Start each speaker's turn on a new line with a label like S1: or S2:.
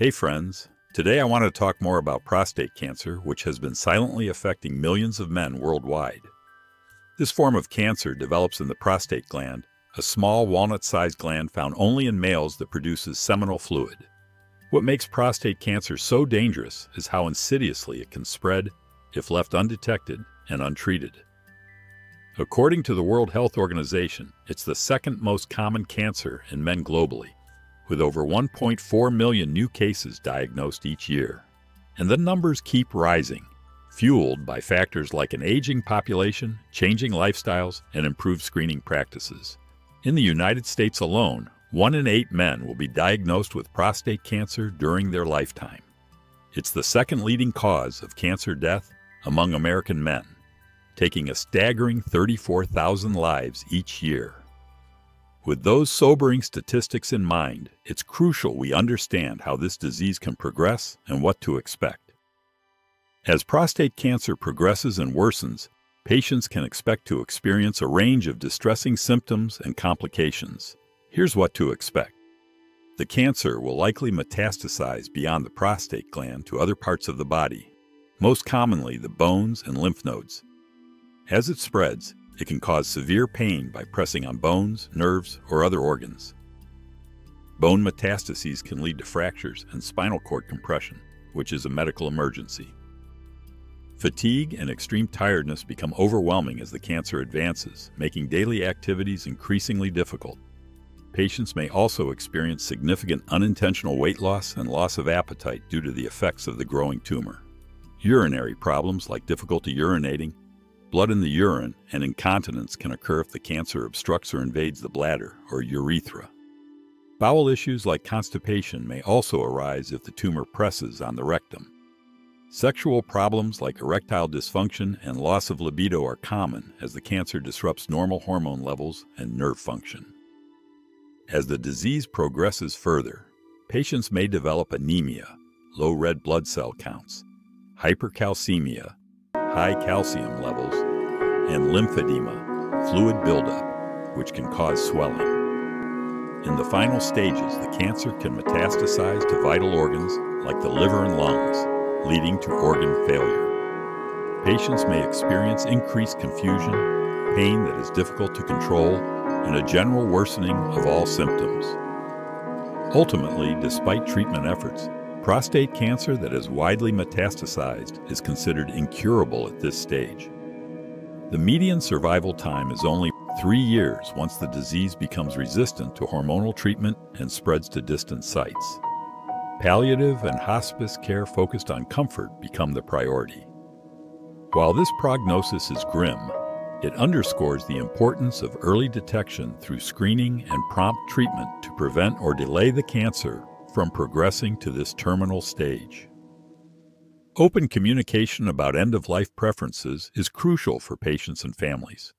S1: Hey friends, today I want to talk more about prostate cancer, which has been silently affecting millions of men worldwide. This form of cancer develops in the prostate gland, a small walnut-sized gland found only in males that produces seminal fluid. What makes prostate cancer so dangerous is how insidiously it can spread if left undetected and untreated. According to the World Health Organization, it's the second most common cancer in men globally with over 1.4 million new cases diagnosed each year. And the numbers keep rising, fueled by factors like an aging population, changing lifestyles, and improved screening practices. In the United States alone, one in eight men will be diagnosed with prostate cancer during their lifetime. It's the second leading cause of cancer death among American men, taking a staggering 34,000 lives each year. With those sobering statistics in mind, it's crucial we understand how this disease can progress and what to expect. As prostate cancer progresses and worsens, patients can expect to experience a range of distressing symptoms and complications. Here's what to expect. The cancer will likely metastasize beyond the prostate gland to other parts of the body, most commonly the bones and lymph nodes. As it spreads, it can cause severe pain by pressing on bones, nerves, or other organs. Bone metastases can lead to fractures and spinal cord compression, which is a medical emergency. Fatigue and extreme tiredness become overwhelming as the cancer advances, making daily activities increasingly difficult. Patients may also experience significant unintentional weight loss and loss of appetite due to the effects of the growing tumor. Urinary problems like difficulty urinating Blood in the urine and incontinence can occur if the cancer obstructs or invades the bladder or urethra. Bowel issues like constipation may also arise if the tumor presses on the rectum. Sexual problems like erectile dysfunction and loss of libido are common as the cancer disrupts normal hormone levels and nerve function. As the disease progresses further, patients may develop anemia, low red blood cell counts, hypercalcemia, high calcium levels, and lymphedema, fluid buildup, which can cause swelling. In the final stages, the cancer can metastasize to vital organs like the liver and lungs, leading to organ failure. Patients may experience increased confusion, pain that is difficult to control, and a general worsening of all symptoms. Ultimately, despite treatment efforts, Prostate cancer that is widely metastasized is considered incurable at this stage. The median survival time is only three years once the disease becomes resistant to hormonal treatment and spreads to distant sites. Palliative and hospice care focused on comfort become the priority. While this prognosis is grim, it underscores the importance of early detection through screening and prompt treatment to prevent or delay the cancer from progressing to this terminal stage. Open communication about end of life preferences is crucial for patients and families.